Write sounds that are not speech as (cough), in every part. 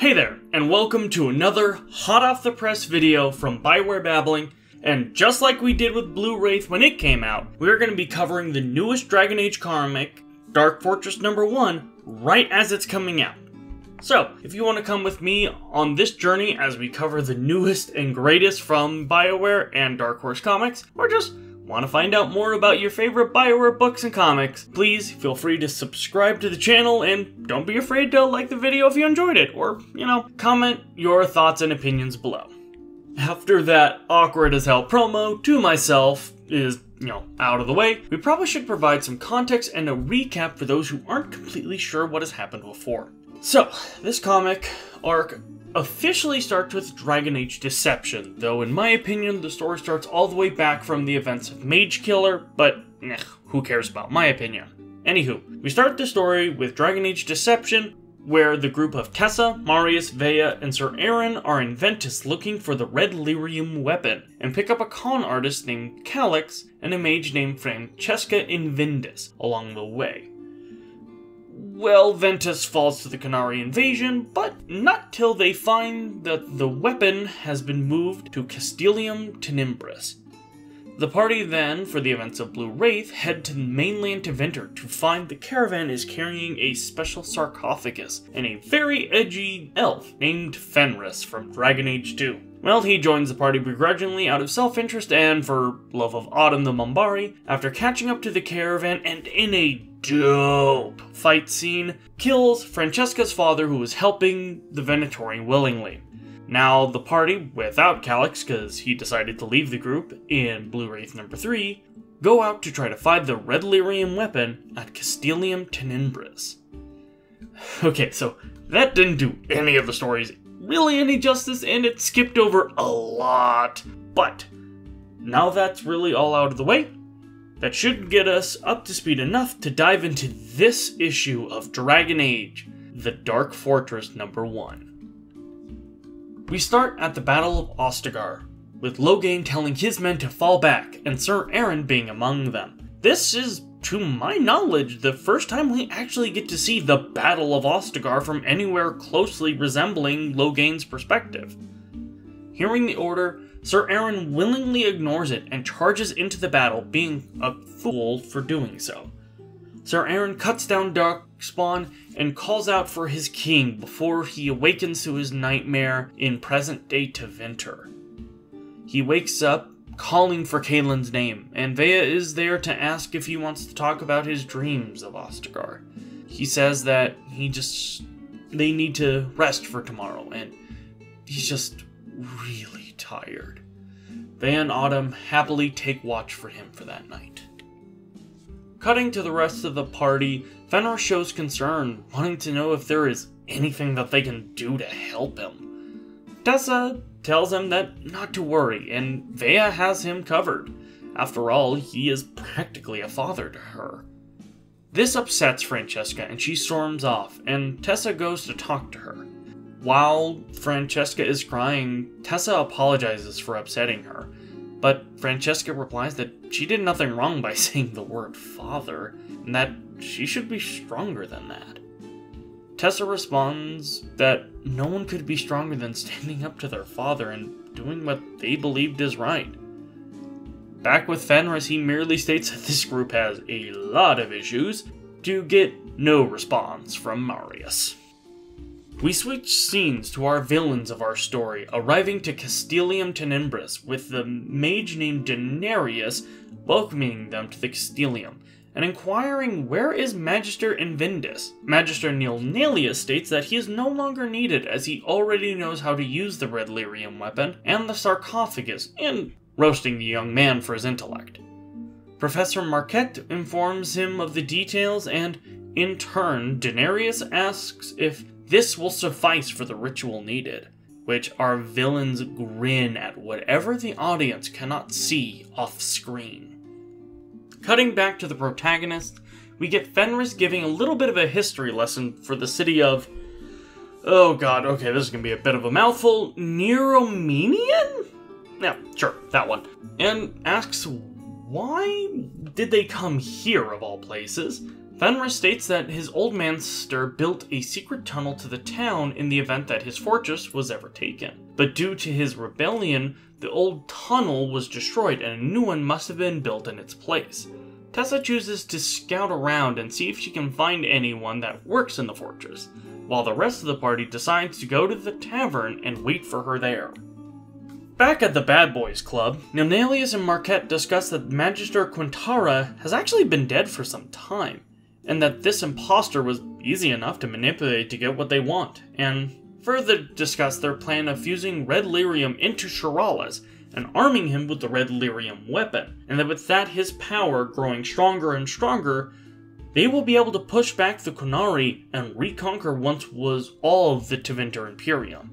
Hey there, and welcome to another hot off the press video from Bioware Babbling. And just like we did with Blue Wraith when it came out, we're going to be covering the newest Dragon Age comic, Dark Fortress number 1, right as it's coming out. So, if you want to come with me on this journey as we cover the newest and greatest from BioWare and Dark Horse Comics, or just Want to find out more about your favorite Bioware books and comics? Please feel free to subscribe to the channel and don't be afraid to like the video if you enjoyed it, or, you know, comment your thoughts and opinions below. After that awkward as hell promo to myself is, you know, out of the way, we probably should provide some context and a recap for those who aren't completely sure what has happened before. So, this comic arc officially starts with Dragon Age Deception, though in my opinion the story starts all the way back from the events of Mage Killer, but eh, who cares about my opinion. Anywho, we start the story with Dragon Age Deception, where the group of Tessa, Marius, Vea, and Sir Aaron are in Ventus looking for the red lyrium weapon, and pick up a con artist named Calix and a mage named Francesca Invindis along the way. Well, Ventus falls to the Qunari invasion, but not till they find that the weapon has been moved to Castellum Tenebrous. The party then, for the events of Blue Wraith, head to mainland Tevinter to find the caravan is carrying a special sarcophagus and a very edgy elf named Fenris from Dragon Age 2. Well, he joins the party begrudgingly out of self-interest and for love of Autumn the Mumbari, after catching up to the caravan and in a dope fight scene, kills Francesca's father who was helping the Venatori willingly. Now, the party, without Calix, because he decided to leave the group in Blue Wraith number 3, go out to try to find the Red Lyrium weapon at Castellum Tenebrous. (sighs) Okay, so that didn't do any of the stories really any justice, and it skipped over a lot. But now that's really all out of the way, that should get us up to speed enough to dive into this issue of Dragon Age, The Dark Fortress number 1. We start at the Battle of Ostagar, with Loghain telling his men to fall back, and Sir Aaron being among them. This is, to my knowledge, the first time we actually get to see the Battle of Ostagar from anywhere closely resembling Loghain's perspective. Hearing the order, Sir Aaron willingly ignores it and charges into the battle, being a fool for doing so. Sir Aaron cuts down Darkspawn and calls out for his king before he awakens to his nightmare in present-day Tevinter. He wakes up calling for Cailan's name, and Vea is there to ask if he wants to talk about his dreams of Ostagar. He says that he just... they need to rest for tomorrow, and he's just really tired. Van Autumn happily take watch for him for that night. Cutting to the rest of the party, Fenris shows concern, wanting to know if there is anything that they can do to help him. Tessa tells him that not to worry, and Vea has him covered. After all, he is practically a father to her. This upsets Francesca, and she storms off, and Tessa goes to talk to her. While Francesca is crying, Tessa apologizes for upsetting her, but Francesca replies that she did nothing wrong by (laughs) saying the word father, and that she should be stronger than that. Tessa responds that no one could be stronger than standing up to their father and doing what they believed is right. Back with Fenris, he merely states that this group has a lot of issues, to get no response from Marius. We switch scenes to our villains of our story, arriving to Castellum Tenebrous with the mage named Denarius welcoming them to the Castellum and inquiring where is Magister Invindis. Magister Neil Nalius states that he is no longer needed as he already knows how to use the red lyrium weapon and the sarcophagus, and roasting the young man for his intellect. Professor Marquette informs him of the details and, in turn, Denarius asks if this will suffice for the ritual needed, which our villains grin at whatever the audience cannot see off screen. Cutting back to the protagonist, we get Fenris giving a little bit of a history lesson for the city of. Oh god, okay, this is gonna be a bit of a mouthful. Neromenian? Yeah, sure, that one. And asks why did they come here of all places? Fenris states that his old master built a secret tunnel to the town in the event that his fortress was ever taken. But due to his rebellion, the old tunnel was destroyed and a new one must have been built in its place. Tessa chooses to scout around and see if she can find anyone that works in the fortress, while the rest of the party decides to go to the tavern and wait for her there. Back at the Bad Boys Club, Nilnalius and Marquette discuss that Magister Quintara has actually been dead for some time, and that this impostor was easy enough to manipulate to get what they want, and further discuss their plan of fusing red lyrium into Shirales and arming him with the red lyrium weapon, and that with that his power growing stronger and stronger, they will be able to push back the Qunari and reconquer once was all of the Tevinter Imperium.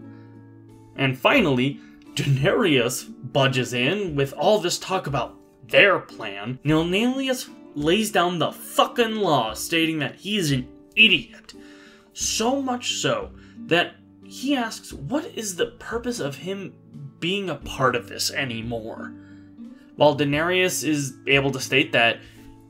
And finally, Denarius budges in with all this talk about their plan. Nilnalius lays down the fucking law stating that he is an idiot. So much so that he asks what is the purpose of him being a part of this anymore. While Denarius is able to state that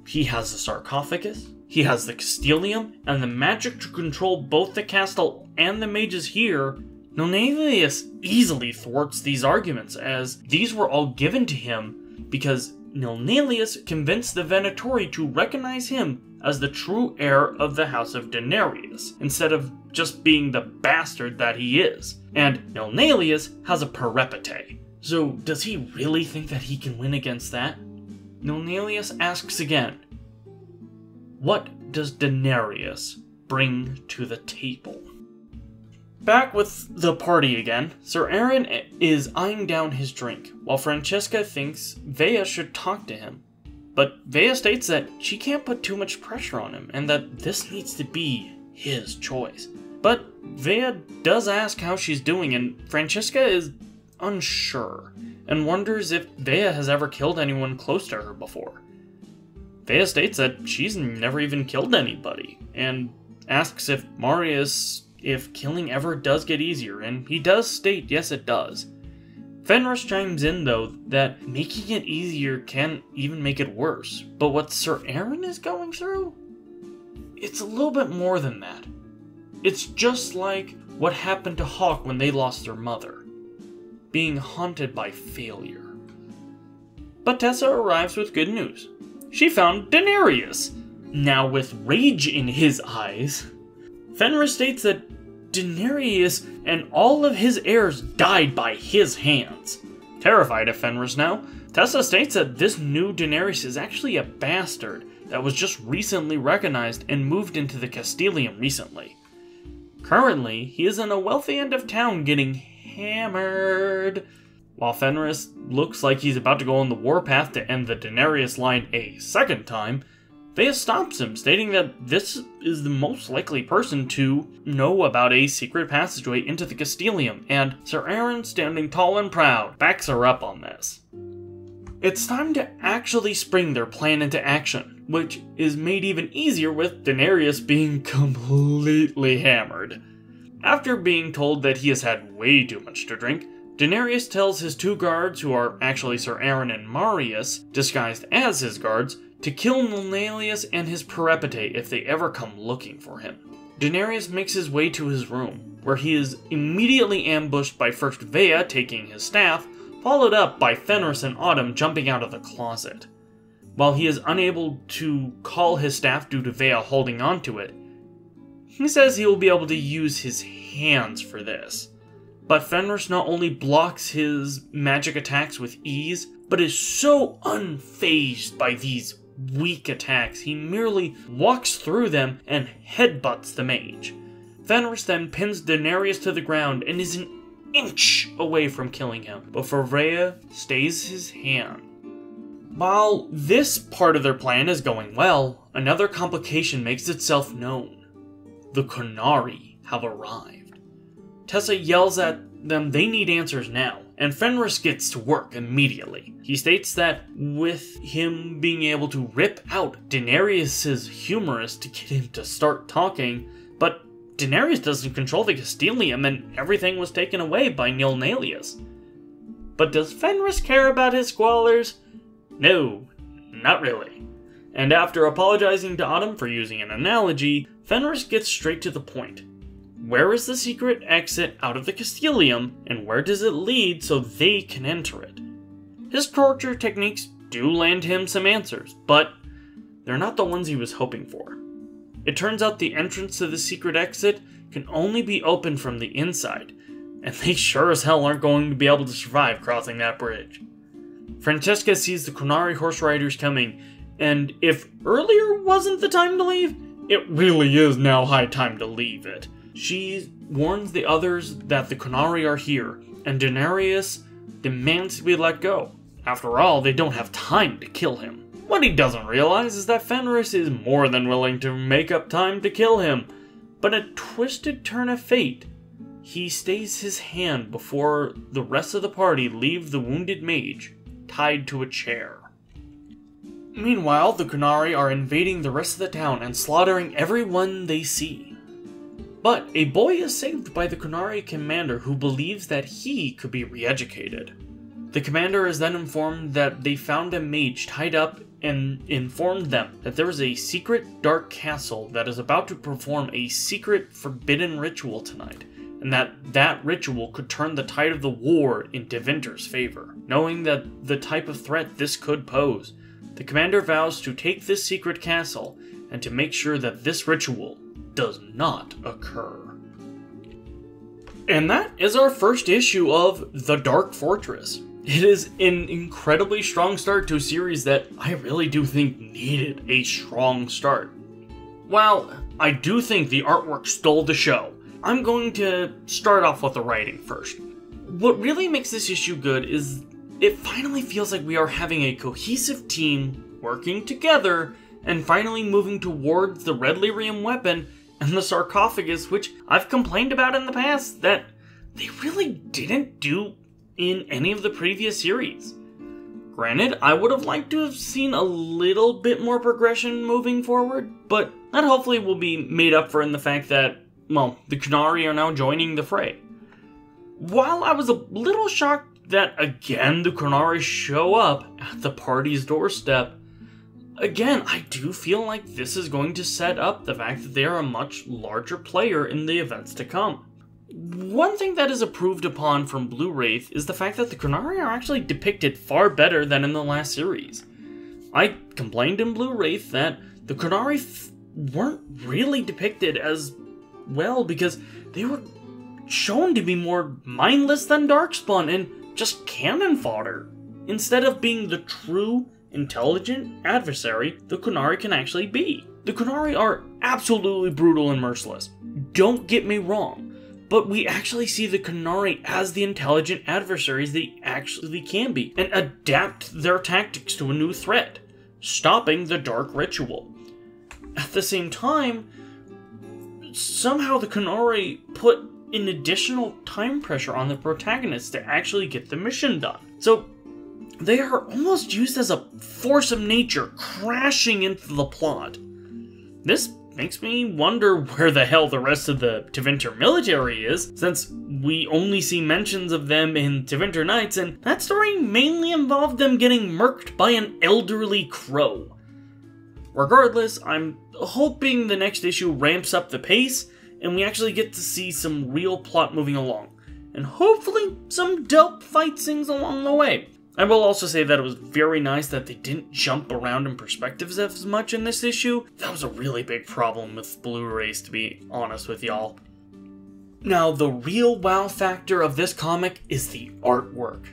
he has the sarcophagus, he has the Castellum, and the magic to control both the castle and the mages here, Nilnalius easily thwarts these arguments as these were all given to him because Nilnalius convinced the Venatori to recognize him as the true heir of the House of Denarius, instead of just being the bastard that he is. And Nilnalius has a perepete. So, does he really think that he can win against that? Nilnalius asks again, What does Denarius bring to the table? Back with the party again, Sir Aaron is eyeing down his drink, while Francesca thinks Vea should talk to him. But Vea states that she can't put too much pressure on him, and that this needs to be his choice. But Vea does ask how she's doing, and Francesca is unsure, and wonders if Vea has ever killed anyone close to her before. Vea states that she's never even killed anybody, and asks if Marius, if killing ever does get easier, and he does state yes it does. Fenris chimes in, though, that making it easier can even make it worse. But what Sir Aaron is going through? It's a little bit more than that. It's just like what happened to Hawke when they lost their mother being haunted by failure. But Tessa arrives with good news. She found Denarius, now with rage in his eyes. Fenris states that Denarius and all of his heirs died by his hands. Terrified of Fenris now, Tessa states that this new Denarius is actually a bastard that was just recently recognized and moved into the Castellum recently. Currently, he is in a wealthy end of town getting hammered. While Fenris looks like he's about to go on the warpath to end the Denarius line a second time, Vea stops him, stating that this is the most likely person to know about a secret passageway into the Castellum, and Sir Aaron, standing tall and proud, backs her up on this. It's time to actually spring their plan into action, which is made even easier with Denarius being (laughs) completely hammered. After being told that he has had way too much to drink, Denarius tells his two guards, who are actually Sir Aaron and Marius, disguised as his guards, to kill Nilnalius and his perepete if they ever come looking for him. Denarius makes his way to his room, where he is immediately ambushed by first Vea taking his staff, followed up by Fenris and Autumn jumping out of the closet. While he is unable to call his staff due to Vea holding onto it, he says he will be able to use his hands for this. But Fenris not only blocks his magic attacks with ease, but is so unfazed by these weak attacks, he merely walks through them and headbutts the mage. Fenris then pins Denarius to the ground and is an inch away from killing him, but Vea stays his hand. While this part of their plan is going well, another complication makes itself known. The Qunari have arrived. Tessa yells at them they need answers now, and Fenris gets to work immediately. He states that with him being able to rip out Denarius's humerus to get him to start talking, but Denarius doesn't control the Castellum and everything was taken away by Nilnalius. But does Fenris care about his squalors? No, not really. And after apologizing to Autumn for using an analogy, Fenris gets straight to the point. Where is the secret exit out of the Castellum, and where does it lead so they can enter it? His torture techniques do land him some answers, but they're not the ones he was hoping for. It turns out the entrance to the secret exit can only be opened from the inside, and they sure as hell aren't going to be able to survive crossing that bridge. Francesca sees the Qunari horse riders coming, and if earlier wasn't the time to leave, it really is now high time to leave it. She warns the others that the Qunari are here, and Denarius demands to be let go. After all, they don't have time to kill him. What he doesn't realize is that Fenris is more than willing to make up time to kill him, but a twisted turn of fate, he stays his hand before the rest of the party leave the wounded mage tied to a chair. Meanwhile, the Qunari are invading the rest of the town and slaughtering everyone they see. But a boy is saved by the Qunari commander who believes that he could be re-educated. The commander is then informed that they found a mage tied up and informed them that there is a secret dark castle that is about to perform a secret forbidden ritual tonight, and that that ritual could turn the tide of the war in Tevinter's favor. Knowing that the type of threat this could pose, the commander vows to take this secret castle and to make sure that this ritual does not occur. And that is our first issue of The Dark Fortress. It is an incredibly strong start to a series that I really do think needed a strong start. While I do think the artwork stole the show, I'm going to start off with the writing first. What really makes this issue good is it finally feels like we are having a cohesive team working together and finally moving towards the red lyrium weapon and the sarcophagus, which I've complained about in the past that they really didn't do in any of the previous series. Granted, I would have liked to have seen a little bit more progression moving forward, but that hopefully will be made up for in the fact that, well, the Qunari are now joining the fray. While I was a little shocked that again the Qunari show up at the party's doorstep. Again, I do feel like this is going to set up the fact that they are a much larger player in the events to come. One thing that is approved upon from Blue Wraith is the fact that the Qunari are actually depicted far better than in the last series. I complained in Blue Wraith that the Qunari weren't really depicted as well because they were shown to be more mindless than Darkspawn and just cannon fodder. Instead of being the true, intelligent adversary the Qunari can actually be. The Qunari are absolutely brutal and merciless. Don't get me wrong, but we actually see the Qunari as the intelligent adversaries they actually can be, and adapt their tactics to a new threat, stopping the Dark Ritual. At the same time, somehow the Qunari put an additional time pressure on the protagonist to actually get the mission done. So they are almost used as a force of nature crashing into the plot. This makes me wonder where the hell the rest of the Tevinter military is, since we only see mentions of them in Tevinter Nights, and that story mainly involved them getting murked by an elderly crow. Regardless, I'm hoping the next issue ramps up the pace and we actually get to see some real plot moving along, and hopefully some dope fight scenes along the way. I will also say that it was very nice that they didn't jump around in perspectives as much in this issue. That was a really big problem with Blue Wraith, to be honest with y'all. Now, the real wow factor of this comic is the artwork.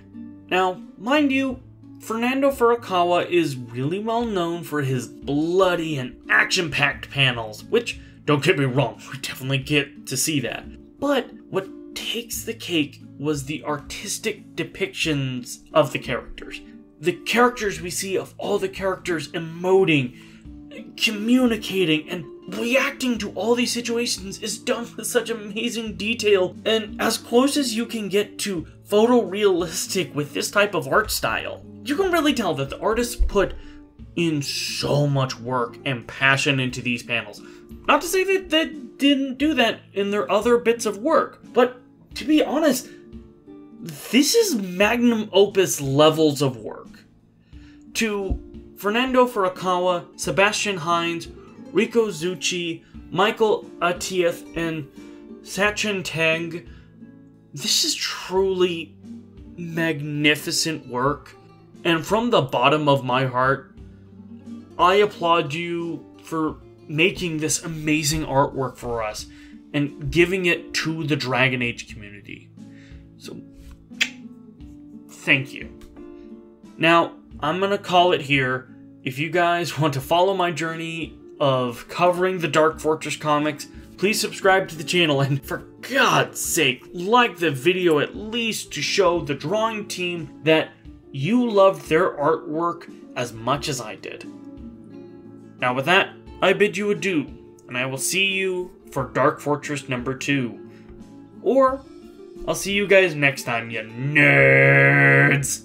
Now, mind you, Fernando Furukawa is really well known for his bloody and action-packed panels, which don't get me wrong, (laughs) we definitely get to see that. But what takes the cake was the artistic depictions of the characters. The characters we see of all the characters emoting, communicating, and reacting to all these situations is done with such amazing detail and as close as you can get to photorealistic with this type of art style. You can really tell that the artists put in so much work and passion into these panels. Not to say that they didn't do that in their other bits of work, but to be honest, this is magnum opus levels of work. To Fernando Furukawa, Sebastian Hines, Rico Zucchi, Michael Atiyeh, and Sachin Teng, This is truly magnificent work. And from the bottom of my heart, I applaud you for making this amazing artwork for us and giving it to the Dragon Age community. So, thank you. Now, I'm gonna call it here. If you guys (laughs) want to follow my journey of covering the Dark Fortress comics, please subscribe to the channel and for God's sake, like the video at least to show the drawing team that you loved their artwork as much as I did. Now with that, I bid you adieu, and I will see you for Dark Fortress number 2. Or, I'll see you guys next time, you nerds!